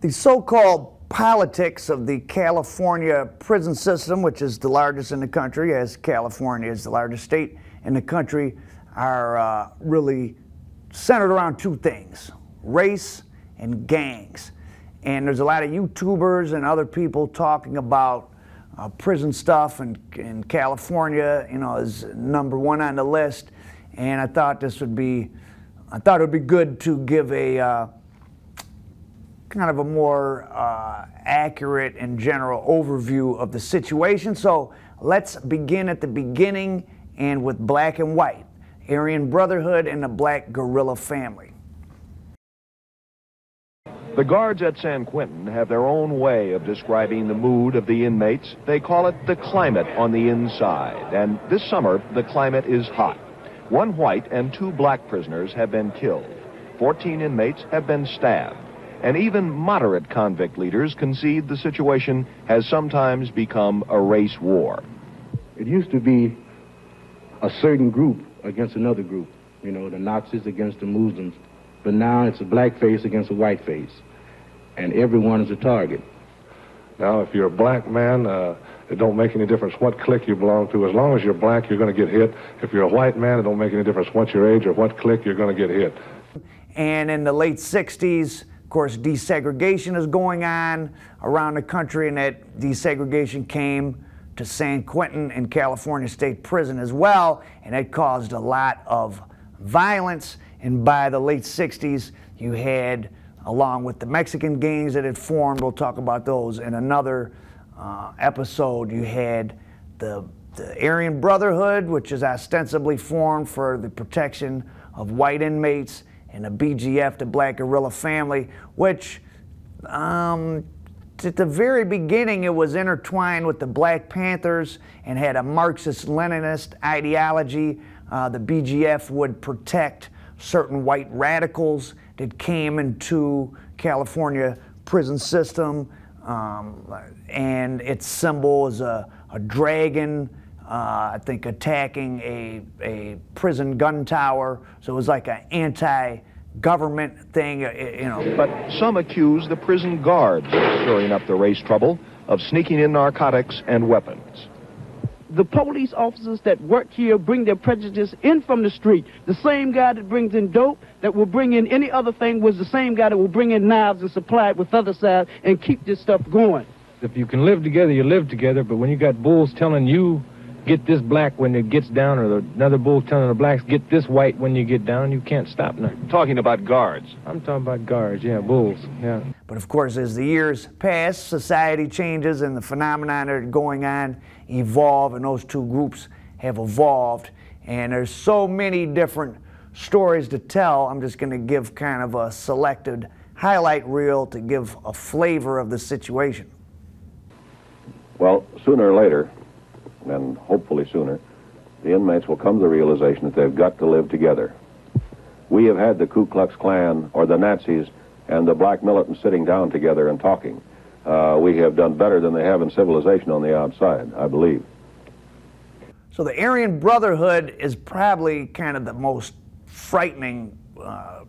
The so called politics of the California prison system, which is the largest in the country, as California is the largest state in the country, are uh, really centered around two things race and gangs. And there's a lot of YouTubers and other people talking about uh, prison stuff in California, you know, is number one on the list. And I thought this would be, I thought it would be good to give a uh, kind of a more uh, accurate and general overview of the situation. So let's begin at the beginning and with black and white, Aryan Brotherhood and the Black Guerrilla family. The guards at San Quentin have their own way of describing the mood of the inmates. They call it the climate on the inside. And this summer, the climate is hot. One white and two black prisoners have been killed. 14 inmates have been stabbed. And even moderate convict leaders concede the situation has sometimes become a race war. It used to be a certain group against another group, you know, the Nazis against the Muslims. But now it's a black face against a white face, and everyone is a target. Now, if you're a black man, uh, it don't make any difference what clique you belong to. As long as you're black, you're going to get hit. If you're a white man, it don't make any difference what your age or what clique, you're going to get hit. And in the late 60s, of course, desegregation is going on around the country, and that desegregation came to San Quentin and California State Prison as well, and it caused a lot of violence. And by the late 60s, you had, along with the Mexican gangs that had formed, we'll talk about those in another uh, episode, you had the, the Aryan Brotherhood, which is ostensibly formed for the protection of white inmates and the BGF, the Black Guerrilla Family, which um, at the very beginning it was intertwined with the Black Panthers and had a Marxist-Leninist ideology. Uh, the BGF would protect certain white radicals that came into California prison system, um, and its symbol is a, a dragon uh, I think, attacking a, a prison gun tower. So it was like an anti government thing, uh, you know. But some accuse the prison guards of stirring up the race trouble, of sneaking in narcotics and weapons. The police officers that work here bring their prejudice in from the street. The same guy that brings in dope, that will bring in any other thing, was the same guy that will bring in knives and supply it with other side and keep this stuff going. If you can live together, you live together, but when you got bulls telling you get this black when it gets down, or the, another bull telling the blacks, get this white when you get down, you can't stop nothing. Talking about guards. I'm talking about guards, yeah, bulls, yeah. But of course, as the years pass, society changes and the phenomena that are going on evolve, and those two groups have evolved. And there's so many different stories to tell. I'm just going to give kind of a selected highlight reel to give a flavor of the situation. Well, sooner or later, and hopefully sooner, the inmates will come to the realization that they've got to live together. We have had the Ku Klux Klan or the Nazis and the black militants sitting down together and talking. Uh, we have done better than they have in civilization on the outside, I believe. So the Aryan Brotherhood is probably kind of the most frightening uh,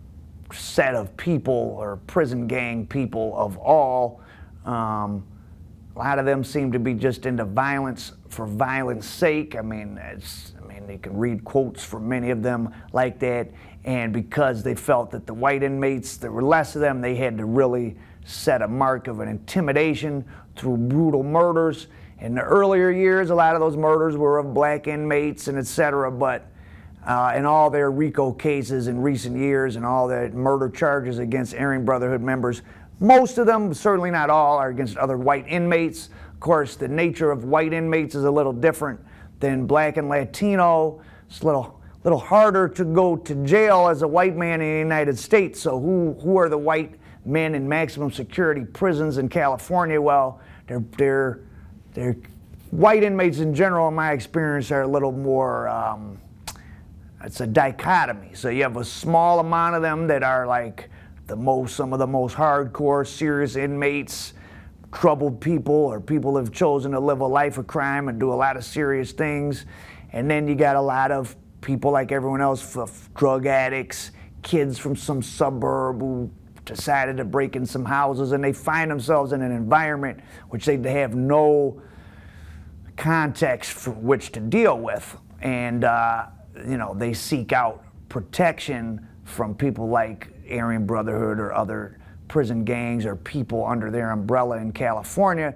set of people or prison gang people of all. Um, a lot of them seem to be just into violence for violence sake. I mean, it's, I mean, you can read quotes from many of them like that. And because they felt that the white inmates, there were less of them, they had to really set a mark of an intimidation through brutal murders. In the earlier years, a lot of those murders were of black inmates and et cetera, but uh, in all their RICO cases in recent years and all the murder charges against Aryan Brotherhood members, most of them, certainly not all, are against other white inmates. Course, the nature of white inmates is a little different than black and Latino. It's a little, little harder to go to jail as a white man in the United States. So who, who are the white men in maximum security prisons in California? Well, they're, they're, they're white inmates in general, in my experience, are a little more, um, it's a dichotomy. So you have a small amount of them that are like the most, some of the most hardcore, serious inmates, troubled people, or people have chosen to live a life of crime and do a lot of serious things. And then you got a lot of people like everyone else, drug addicts, kids from some suburb who decided to break in some houses and they find themselves in an environment which they have no context for which to deal with. And, uh, you know, they seek out protection from people like Aryan Brotherhood or other prison gangs or people under their umbrella in California.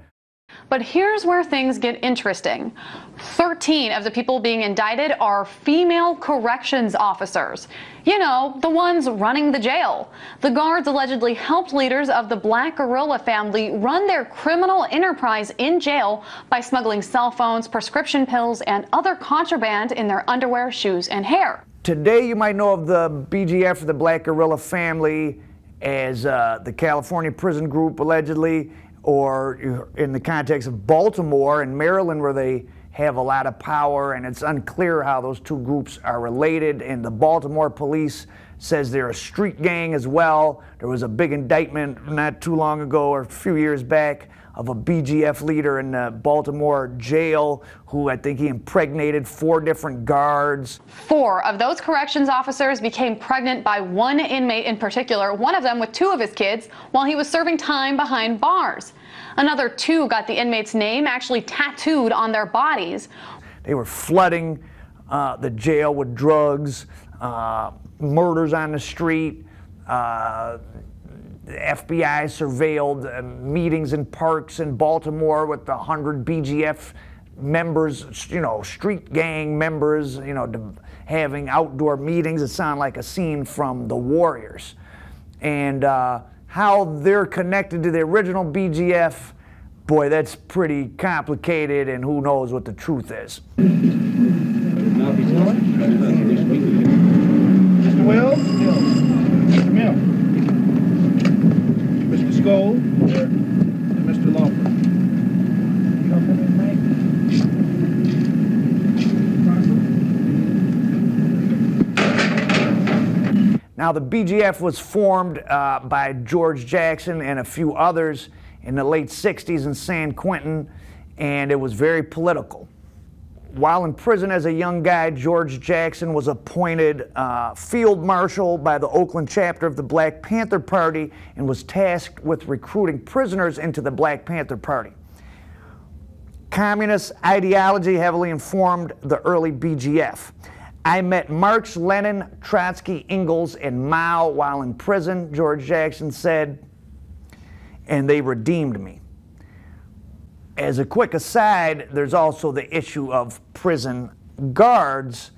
But here's where things get interesting. 13 of the people being indicted are female corrections officers. You know, the ones running the jail. The guards allegedly helped leaders of the Black Guerrilla family run their criminal enterprise in jail by smuggling cell phones, prescription pills, and other contraband in their underwear, shoes, and hair. Today, you might know of the BGF or the Black Guerrilla family as uh, the California prison group, allegedly or in the context of Baltimore and Maryland, where they have a lot of power, and it's unclear how those two groups are related. And the Baltimore police says they're a street gang as well. There was a big indictment not too long ago, or a few years back, of a BGF leader in the Baltimore jail who I think he impregnated four different guards. Four of those corrections officers became pregnant by one inmate in particular, one of them with two of his kids, while he was serving time behind bars. Another two got the inmate's name actually tattooed on their bodies. They were flooding uh, the jail with drugs, uh, murders on the street. Uh, the FBI surveilled uh, meetings in parks in Baltimore with the 100 BGF members, you know, street gang members, you know, having outdoor meetings. It sounded like a scene from The Warriors. And uh, how they're connected to the original BGF, boy, that's pretty complicated, and who knows what the truth is. Now, the BGF was formed uh, by George Jackson and a few others in the late 60s in San Quentin, and it was very political. While in prison as a young guy, George Jackson was appointed uh, field marshal by the Oakland chapter of the Black Panther Party and was tasked with recruiting prisoners into the Black Panther Party. Communist ideology heavily informed the early BGF. I met Marx, Lenin, Trotsky, Engels, and Mao while in prison, George Jackson said, and they redeemed me. As a quick aside, there's also the issue of prison guards,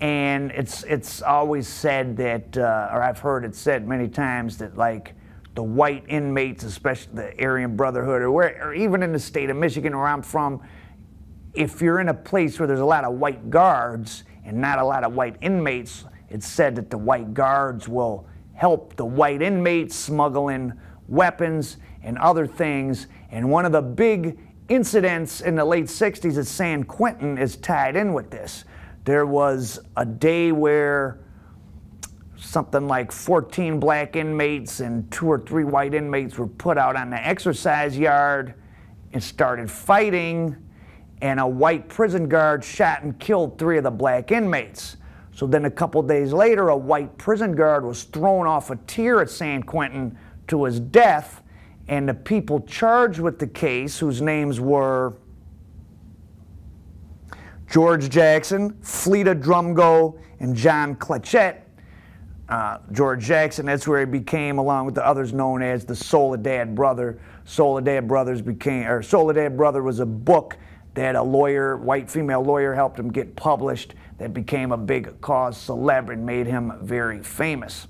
and it's it's always said that, uh, or I've heard it said many times that like the white inmates, especially the Aryan Brotherhood, or where, or even in the state of Michigan where I'm from, if you're in a place where there's a lot of white guards and not a lot of white inmates, it's said that the white guards will help the white inmates smuggle in weapons and other things. And one of the big incidents in the late 60s at San Quentin is tied in with this. There was a day where something like 14 black inmates and two or three white inmates were put out on the exercise yard and started fighting, and a white prison guard shot and killed three of the black inmates. So then a couple days later, a white prison guard was thrown off a tier at San Quentin to his death and the people charged with the case, whose names were George Jackson, Fleeta Drumgo, and John Clutchette. Uh, George Jackson, that's where he became, along with the others known as the Soledad Brother. Soledad Brothers became, or Soledad Brother was a book that a lawyer, white female lawyer, helped him get published that became a big cause celebrity and made him very famous.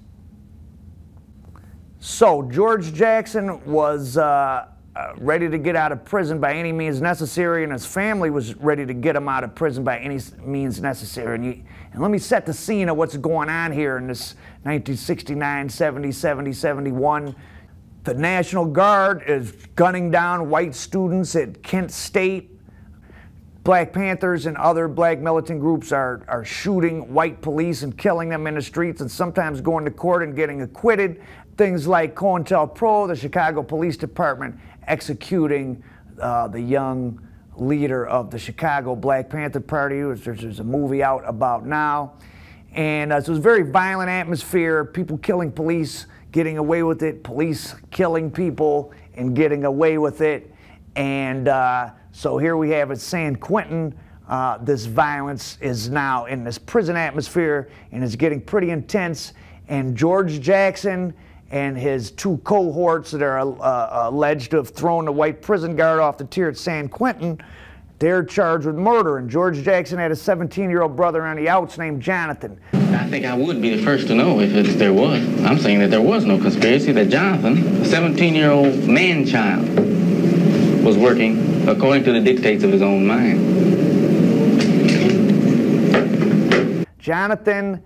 So George Jackson was uh, uh, ready to get out of prison by any means necessary, and his family was ready to get him out of prison by any means necessary. And, you, and let me set the scene of what's going on here in this 1969, 70, 70, 71. The National Guard is gunning down white students at Kent State. Black Panthers and other black militant groups are, are shooting white police and killing them in the streets and sometimes going to court and getting acquitted things like COINTELPRO, the Chicago Police Department, executing uh, the young leader of the Chicago Black Panther Party, which there's a movie out about now. And uh, so it was a very violent atmosphere, people killing police, getting away with it, police killing people and getting away with it. And uh, so here we have at San Quentin. Uh, this violence is now in this prison atmosphere and it's getting pretty intense. And George Jackson and his two cohorts that are uh, alleged to have thrown the white prison guard off the tier at San Quentin, they're charged with murder. And George Jackson had a 17 year old brother on the outs named Jonathan. I think I would be the first to know if it's, there was. I'm saying that there was no conspiracy, that Jonathan, a 17 year old man child, was working according to the dictates of his own mind. Jonathan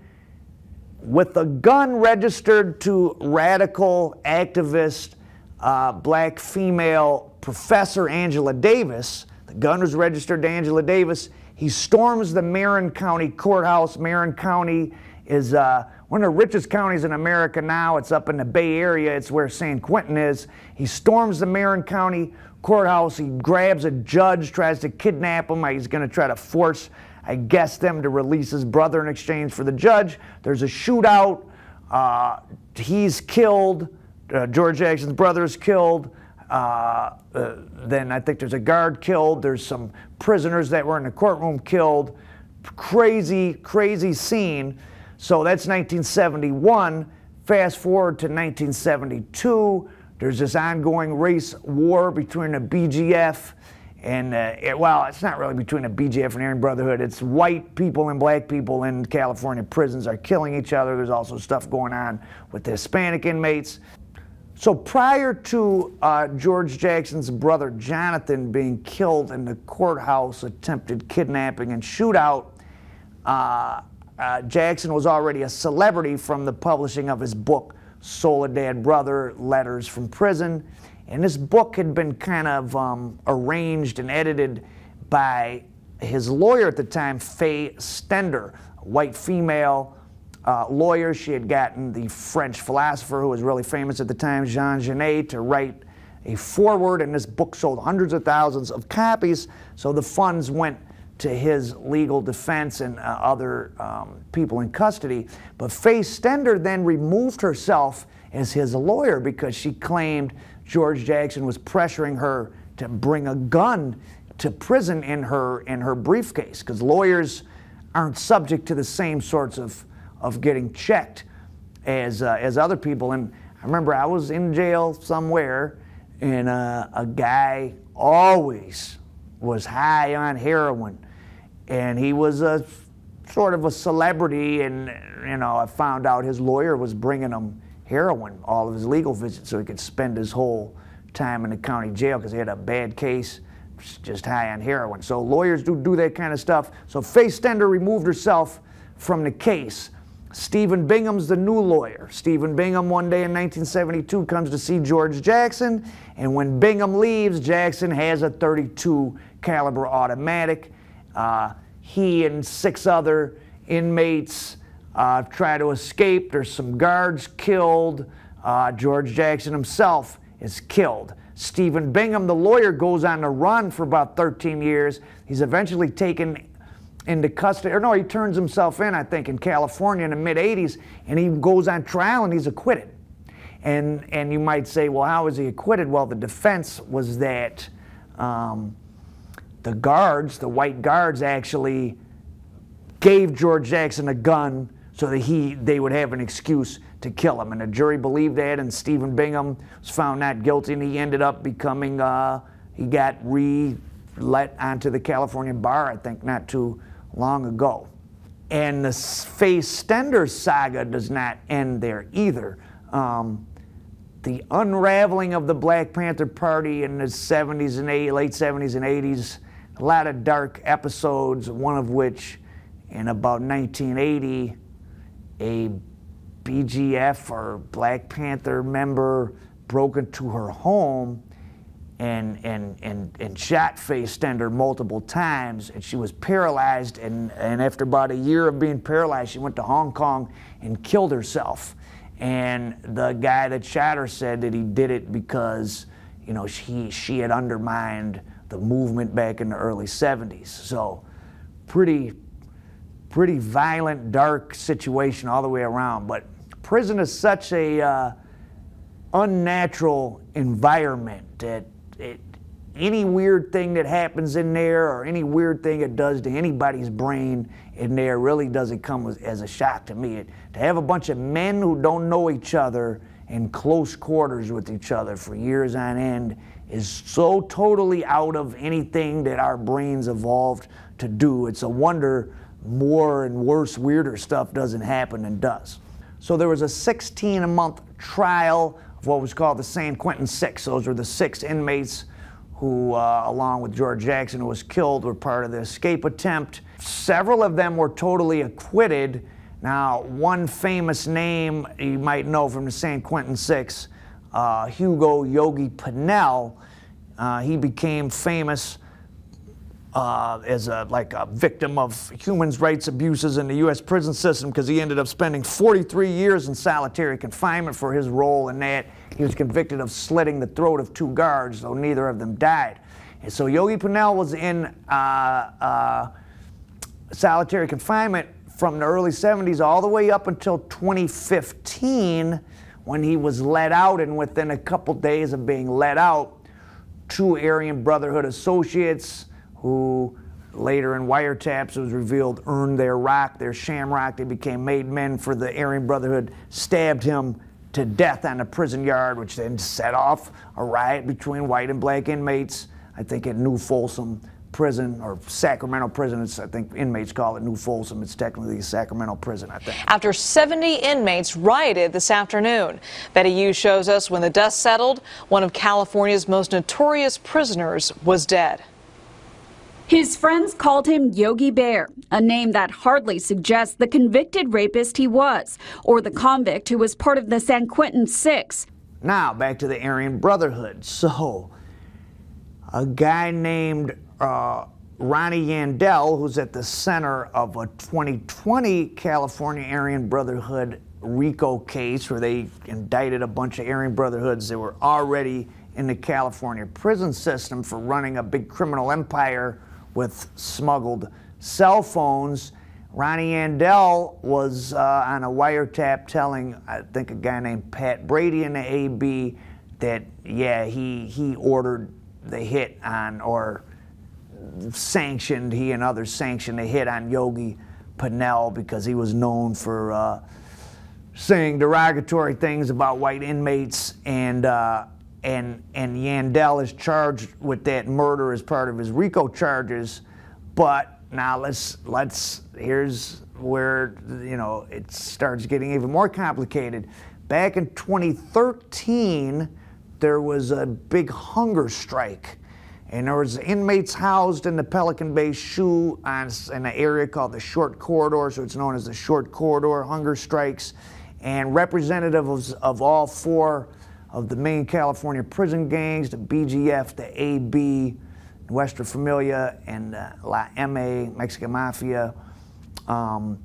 with a gun registered to radical activist uh, black female professor Angela Davis. The gun was registered to Angela Davis. He storms the Marin County courthouse. Marin County is uh, one of the richest counties in America now. It's up in the Bay Area. It's where San Quentin is. He storms the Marin County courthouse. He grabs a judge, tries to kidnap him. He's going to try to force I guess them to release his brother in exchange for the judge. There's a shootout. Uh, he's killed. Uh, George Jackson's brother is killed. Uh, uh, then I think there's a guard killed. There's some prisoners that were in the courtroom killed. Crazy, crazy scene. So that's 1971. Fast forward to 1972. There's this ongoing race war between the BGF and uh, it, well, it's not really between a BGF and Aryan Brotherhood. It's white people and black people in California prisons are killing each other. There's also stuff going on with the Hispanic inmates. So prior to uh, George Jackson's brother Jonathan being killed in the courthouse attempted kidnapping and shootout, uh, uh, Jackson was already a celebrity from the publishing of his book, Soledad Brother Letters from Prison. And this book had been kind of um, arranged and edited by his lawyer at the time, Faye Stender, a white female uh, lawyer. She had gotten the French philosopher who was really famous at the time, Jean Genet, to write a foreword, and this book sold hundreds of thousands of copies. So the funds went to his legal defense and uh, other um, people in custody. But Faye Stender then removed herself as his lawyer because she claimed George Jackson was pressuring her to bring a gun to prison in her in her briefcase because lawyers aren't subject to the same sorts of of getting checked as uh, as other people. And I remember I was in jail somewhere, and uh, a guy always was high on heroin, and he was a sort of a celebrity. And you know, I found out his lawyer was bringing him heroin all of his legal visits so he could spend his whole time in the county jail because he had a bad case, just high on heroin. So lawyers do do that kind of stuff. So Faye Stender removed herself from the case. Stephen Bingham's the new lawyer. Stephen Bingham one day in 1972 comes to see George Jackson, and when Bingham leaves, Jackson has a 32 caliber automatic. Uh, he and six other inmates uh, try to escape. There's some guards killed. Uh, George Jackson himself is killed. Stephen Bingham, the lawyer, goes on the run for about 13 years. He's eventually taken into custody, or no, he turns himself in, I think, in California in the mid 80s, and he goes on trial and he's acquitted. And, and you might say, well, how was he acquitted? Well, the defense was that um, the guards, the white guards, actually gave George Jackson a gun so that he they would have an excuse to kill him. And the jury believed that, and Stephen Bingham was found not guilty, and he ended up becoming uh, he got re-let onto the California bar, I think, not too long ago. And the Faye Stender saga does not end there either. Um, the unraveling of the Black Panther Party in the 70s and 80s, late 70s and 80s, a lot of dark episodes, one of which in about 1980, a BGF or Black Panther member broke into her home and, and, and, and shot Faye Stender multiple times, and she was paralyzed. And, and after about a year of being paralyzed, she went to Hong Kong and killed herself. And the guy that shot her said that he did it because, you know, she, she had undermined the movement back in the early 70s. So, pretty, pretty violent, dark situation all the way around. But prison is such a, uh, unnatural environment that it, any weird thing that happens in there or any weird thing it does to anybody's brain in there really doesn't come as, as a shock to me. It, to have a bunch of men who don't know each other in close quarters with each other for years on end is so totally out of anything that our brains evolved to do. It's a wonder more and worse, weirder stuff doesn't happen than does. So there was a 16 a month trial of what was called the San Quentin Six. Those were the six inmates who, uh, along with George Jackson, who was killed, were part of the escape attempt. Several of them were totally acquitted. Now, one famous name you might know from the San Quentin Six, uh, Hugo Yogi Pinell, uh, he became famous uh, as a like a victim of human rights abuses in the U.S. prison system because he ended up spending 43 years in solitary confinement for his role in that. He was convicted of slitting the throat of two guards, though neither of them died. And so Yogi Pinnell was in uh, uh, solitary confinement from the early 70s all the way up until 2015 when he was let out, and within a couple days of being let out, two Aryan Brotherhood associates who later in wiretaps it was revealed earned their rock, their shamrock. They became made men for the Aryan Brotherhood, stabbed him to death on a prison yard, which then set off a riot between white and black inmates, I think at New Folsom prison or Sacramento prison. It's, I think inmates call it New Folsom. It's technically Sacramento prison, I think. After 70 inmates rioted this afternoon, Betty Yu shows us when the dust settled, one of California's most notorious prisoners was dead. His friends called him Yogi Bear, a name that hardly suggests the convicted rapist he was, or the convict who was part of the San Quentin Six. Now, back to the Aryan Brotherhood. So, a guy named uh, Ronnie Yandell, who's at the center of a 2020 California Aryan Brotherhood RICO case where they indicted a bunch of Aryan Brotherhoods that were already in the California prison system for running a big criminal empire with smuggled cell phones. Ronnie Yandell was uh, on a wiretap telling, I think, a guy named Pat Brady in the AB that, yeah, he, he ordered the hit on, or sanctioned, he and others sanctioned a hit on Yogi Pinell because he was known for uh, saying derogatory things about white inmates and uh, and and Yandell is charged with that murder as part of his RICO charges. But now let's let's here's where you know it starts getting even more complicated. Back in 2013, there was a big hunger strike, and there was inmates housed in the Pelican Bay SHU on, in an area called the Short Corridor, so it's known as the Short Corridor hunger strikes, and representatives of all four of the main California prison gangs, the BGF, the AB, Nuestra Familia, and uh, La Eme, Mexican Mafia, um,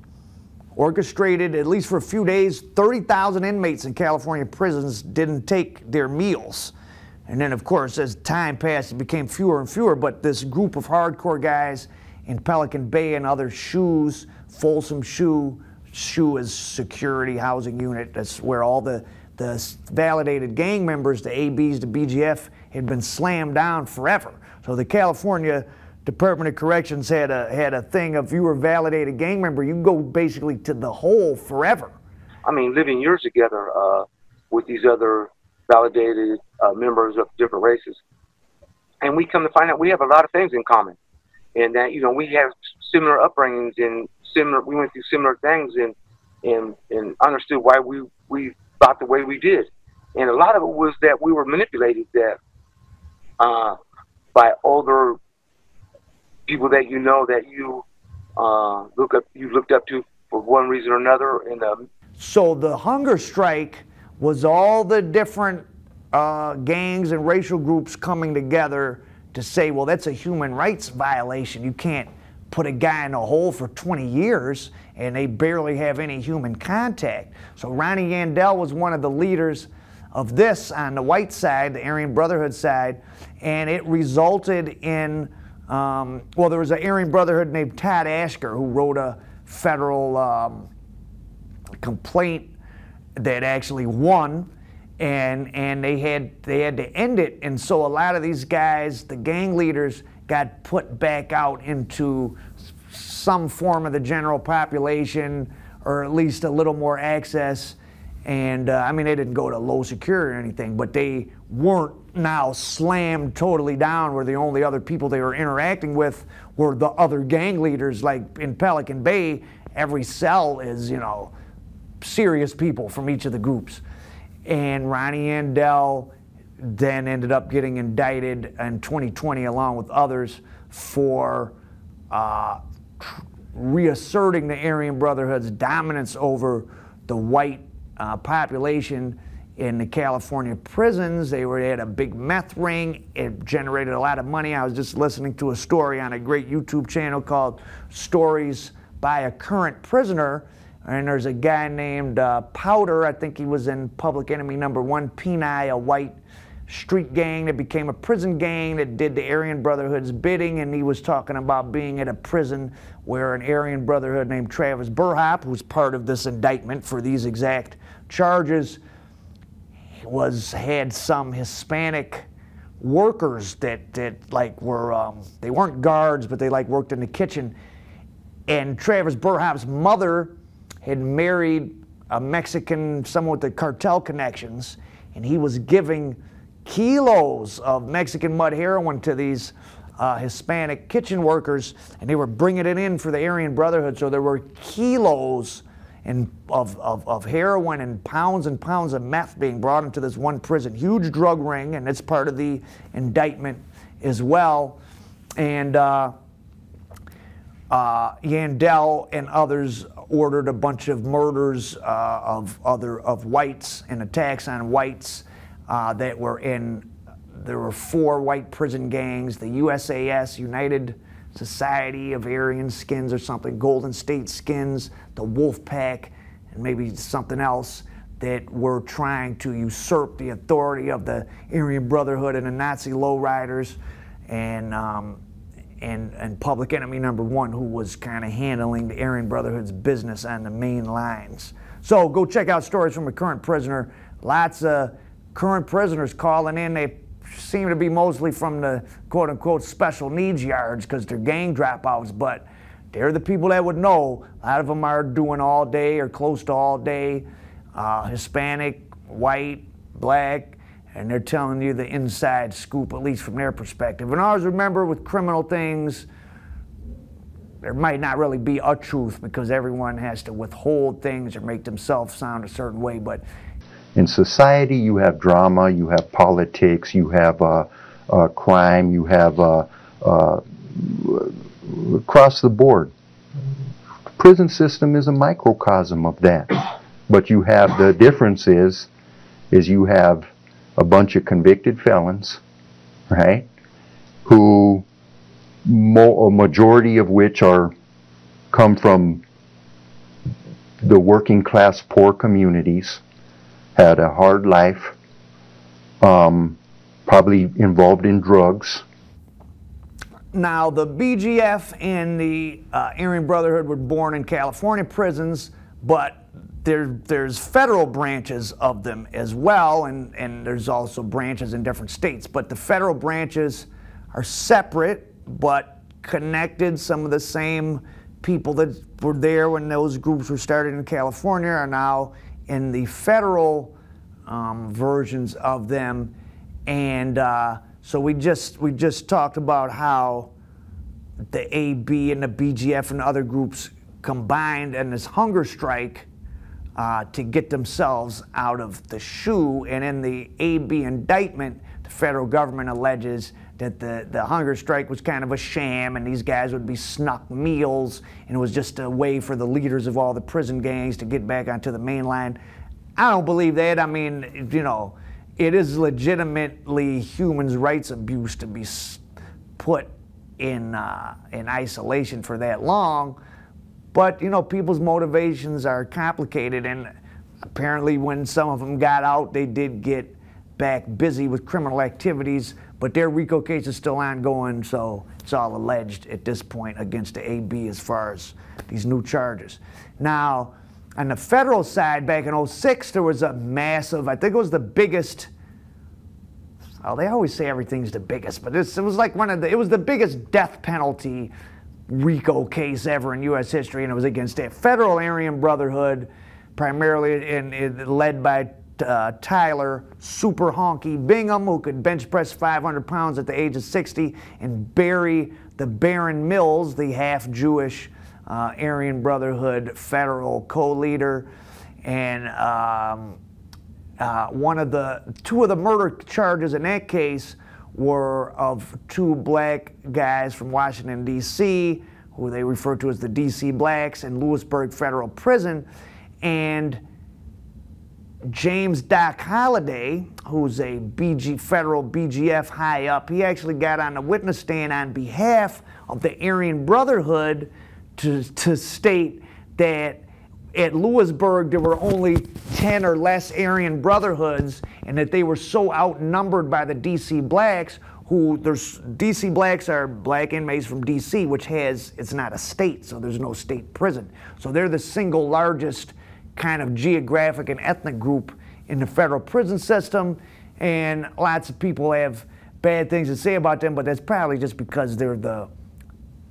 orchestrated, at least for a few days, 30,000 inmates in California prisons didn't take their meals. And then, of course, as time passed, it became fewer and fewer. But this group of hardcore guys in Pelican Bay and other SHUs, Folsom SHU, SHU is security housing unit. That's where all the the validated gang members, the ABs, the BGF, had been slammed down forever. So the California Department of Corrections had a had a thing of you were a validated gang member, you go basically to the hole forever. I mean, living years together uh, with these other validated uh, members of different races, and we come to find out we have a lot of things in common, and that you know we have similar upbringings and similar we went through similar things and and and understood why we we thought the way we did. And a lot of it was that we were manipulated that uh, by older people that you know that you uh, look up you looked up to for one reason or another. And um, so the hunger strike was all the different uh, gangs and racial groups coming together to say, well, that's a human rights violation. You can't put a guy in a hole for 20 years and they barely have any human contact. So Ronnie Yandell was one of the leaders of this on the white side, the Aryan Brotherhood side, and it resulted in, um, well, there was an Aryan Brotherhood named Todd Ashker who wrote a federal um, complaint that actually won, and and they had they had to end it. And so a lot of these guys, the gang leaders, got put back out into some form of the general population, or at least a little more access. And uh, I mean, they didn't go to low security or anything, but they weren't now slammed totally down where the only other people they were interacting with were the other gang leaders. Like in Pelican Bay, every cell is, you know, serious people from each of the groups. And Ronnie Yandell then ended up getting indicted in 2020 along with others for uh, reasserting the Aryan Brotherhood's dominance over the white uh, population in the California prisons. They were they had a big meth ring. It generated a lot of money. I was just listening to a story on a great YouTube channel called Stories by a Current Prisoner. And there's a guy named uh, Powder. I think he was in Public Enemy Number One, Peni, a white street gang that became a prison gang that did the Aryan Brotherhood's bidding. And he was talking about being at a prison where an Aryan Brotherhood named Travis Burhop, who's part of this indictment for these exact charges, was had some Hispanic workers that that like were um, they weren't guards, but they like worked in the kitchen. And Travis Burhop's mother had married a Mexican, someone with the cartel connections, and he was giving kilos of Mexican mud heroin to these uh, Hispanic kitchen workers, and they were bringing it in for the Aryan Brotherhood. So there were kilos and of, of, of heroin and pounds and pounds of meth being brought into this one prison. Huge drug ring, and it's part of the indictment as well. And uh, uh, Yandell and others ordered a bunch of murders uh, of other of whites and attacks on whites uh, that were in. There were four white prison gangs: the USAS, United Society of Aryan Skins, or something, Golden State Skins, the Wolf Pack, and maybe something else that were trying to usurp the authority of the Aryan Brotherhood and the Nazi lowriders, and um, and and Public Enemy Number One, who was kind of handling the Aryan Brotherhood's business on the main lines. So go check out stories from a current prisoner. Lots of current prisoners calling in. They seem to be mostly from the quote unquote special needs yards because they're gang dropouts, but they're the people that would know. A lot of them are doing all day or close to all day, uh, Hispanic, white, black, and they're telling you the inside scoop, at least from their perspective. And always remember with criminal things, there might not really be a truth because everyone has to withhold things or make themselves sound a certain way, but in society, you have drama, you have politics, you have uh, uh, crime, you have uh, uh across the board. Prison system is a microcosm of that. But you have the difference is, is you have a bunch of convicted felons, right? Who, mo- a majority of which are come from the working class poor communities, had a hard life, um, probably involved in drugs, now, the BGF and the uh, Aryan Brotherhood were born in California prisons, but there, there's federal branches of them as well, and, and there's also branches in different states. But the federal branches are separate but connected. Some of the same people that were there when those groups were started in California are now in the federal um, versions of them. And uh, so we just we just talked about how the AB and the BGF and other groups combined in this hunger strike uh, to get themselves out of the SHU. And in the AB indictment, the federal government alleges that the, the hunger strike was kind of a sham and these guys would be snuck meals and it was just a way for the leaders of all the prison gangs to get back onto the main line. I don't believe that. I mean, you know, it is legitimately human rights abuse to be put in uh, in isolation for that long. But you know, people's motivations are complicated, and apparently, when some of them got out, they did get back busy with criminal activities. But their RICO case is still ongoing, so it's all alleged at this point against the AB as far as these new charges. Now, on the federal side, back in 06, there was a massive, I think it was the biggest, oh, they always say everything's the biggest, but this, it was like one of the, it was the biggest death penalty RICO case ever in U.S. history, and it was against a federal Aryan Brotherhood, primarily in, in, led by uh, Tyler Super Honky Bingham, who could bench press 500 pounds at the age of 60, and Barry the Baron Mills, the half Jewish uh, Aryan Brotherhood federal co-leader, and um, uh, one of the two of the murder charges in that case were of two black guys from Washington D.C. who they refer to as the D.C. Blacks in Lewisburg Federal Prison, and James Doc Holliday, who's a BG federal BGF high up, he actually got on the witness stand on behalf of the Aryan Brotherhood to, to state that at Lewisburg there were only 10 or less Aryan Brotherhoods and that they were so outnumbered by the DC blacks who there's DC blacks are black inmates from DC which has it's not a state so there's no state prison. So they're the single largest kind of geographic and ethnic group in the federal prison system and lots of people have bad things to say about them but that's probably just because they're the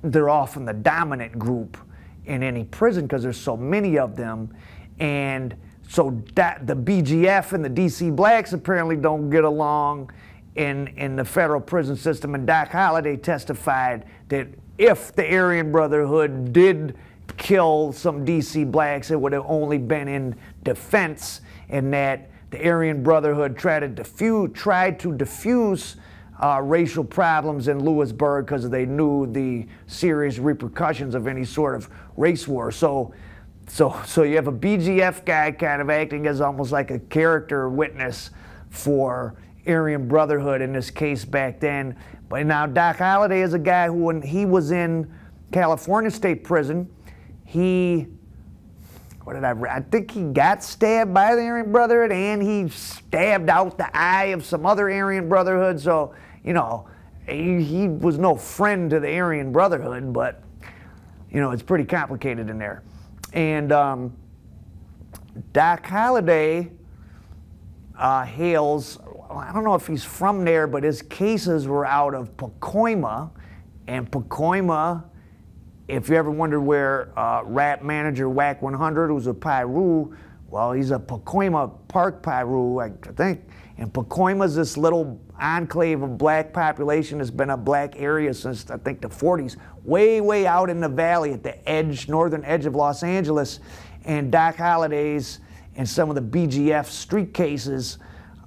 they're often the dominant group in any prison because there's so many of them. And so that the BGF and the DC blacks apparently don't get along in, in the federal prison system. And Doc Holliday testified that if the Aryan Brotherhood did kill some DC blacks, it would have only been in defense, and that the Aryan Brotherhood tried to diffuse, tried to diffuse uh, racial problems in Lewisburg because they knew the serious repercussions of any sort of race war. So, so, so you have a BGF guy kind of acting as almost like a character witness for Aryan Brotherhood in this case back then. But now Doc Holliday is a guy who, when he was in California State Prison, he what did I? I think he got stabbed by the Aryan Brotherhood, and he stabbed out the eye of some other Aryan Brotherhood. So you know, he, he was no friend to the Aryan Brotherhood, but, you know, it's pretty complicated in there. And um, Doc Holliday uh, hails, I don't know if he's from there, but his cases were out of Pacoima. And Pacoima, if you ever wondered where uh, rap manager Wack 100, who's a Piru, well, he's a Pacoima Park Piru, I think. And Pacoima's this little enclave of black population that's been a black area since I think the 40s, way, way out in the valley at the edge, northern edge of Los Angeles. And Doc Holliday's and some of the BGF street cases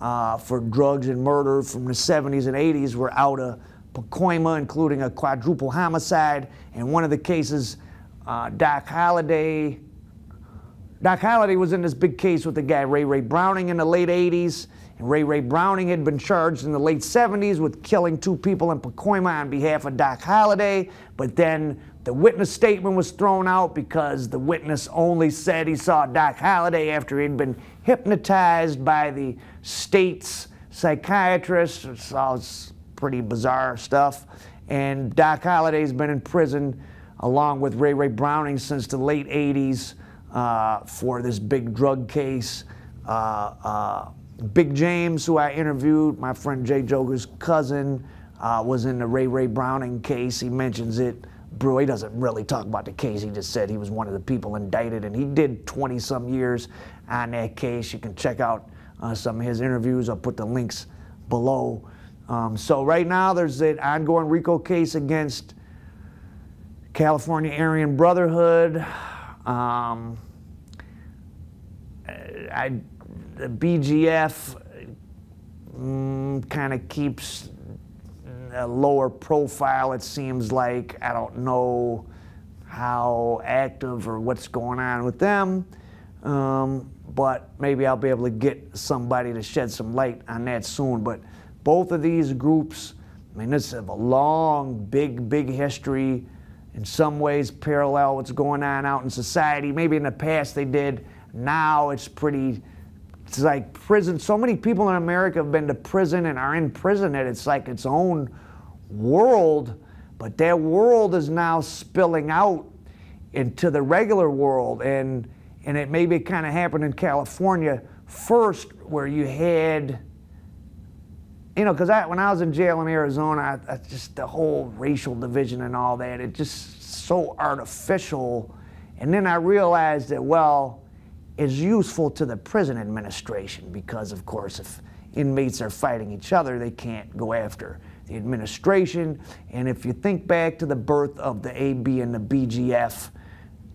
uh, for drugs and murder from the 70s and 80s were out of Pacoima, including a quadruple homicide. And one of the cases, uh, Doc Holliday, Doc Holliday was in this big case with the guy Ray Ray Browning in the late 80s. And Ray Ray Browning had been charged in the late 70s with killing two people in Pacoima on behalf of Doc Holliday, but then the witness statement was thrown out because the witness only said he saw Doc Holliday after he'd been hypnotized by the state's psychiatrist. All pretty bizarre stuff. And Doc Holliday's been in prison along with Ray Ray Browning since the late 80s uh, for this big drug case. Uh, uh, Big James, who I interviewed, my friend Jay Joker's cousin, uh, was in the Ray Ray Browning case. He mentions it. Brew, he doesn't really talk about the case. He just said he was one of the people indicted, and he did 20 some years on that case. You can check out uh, some of his interviews. I'll put the links below. Um, so right now there's an ongoing RICO case against California Aryan Brotherhood. Um, I the BGF mm, kind of keeps a lower profile, it seems like. I don't know how active or what's going on with them, um, but maybe I'll be able to get somebody to shed some light on that soon. But both of these groups, I mean, this is a long, big, big history. In some ways, parallel what's going on out in society. Maybe in the past they did. Now it's pretty it's like prison. So many people in America have been to prison and are in prison that it's like its own world, but that world is now spilling out into the regular world. And and it maybe kind of happened in California first, where you had, you know, because when I was in jail in Arizona, I, I just the whole racial division and all that, it just so artificial. And then I realized that, well, it's useful to the prison administration because, of course, if inmates are fighting each other, they can't go after the administration. And if you think back to the birth of the AB and the BGF,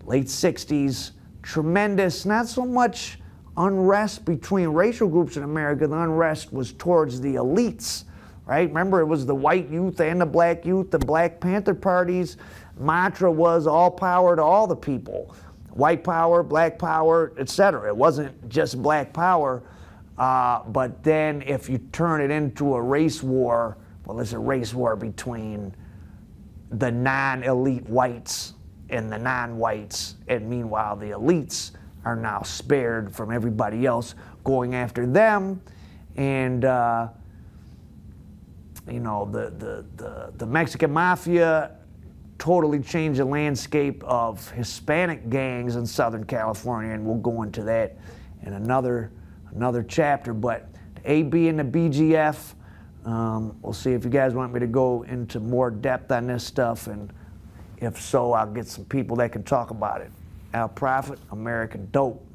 late 60s, tremendous, not so much unrest between racial groups in America, the unrest was towards the elites, right? Remember, it was the white youth and the black youth, the Black Panther parties. Mantra was all power to all the people white power, black power, etc. It wasn't just black power. Uh, but then if you turn it into a race war, well, it's a race war between the non elite whites and the non whites. And meanwhile, the elites are now spared from everybody else going after them. And, uh, you know, the, the, the, the Mexican mafia totally changed the landscape of Hispanic gangs in Southern California, and we'll go into that in another another chapter. But the AB and the BGF, um, we'll see if you guys want me to go into more depth on this stuff, and if so, I'll get some people that can talk about it. Al Profit, American Dope.